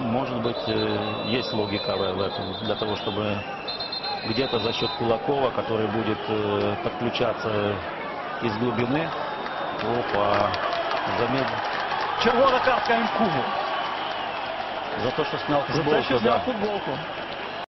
может быть, э, есть логика в этом. Для того, чтобы где-то за счет Кулакова, который будет э, подключаться из глубины, опа, замед... Червона картка Інкубу. за то, что снял За те, футболку, да. футболку.